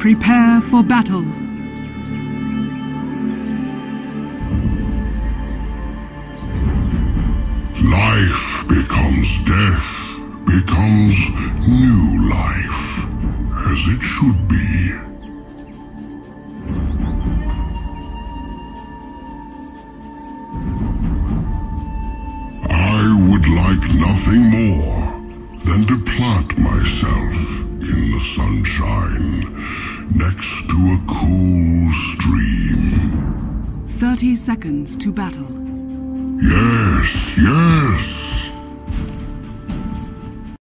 Prepare for battle. Life becomes death, becomes new life, as it should be. I would like nothing more than to plant myself a cool stream. 30 seconds to battle. Yes, yes.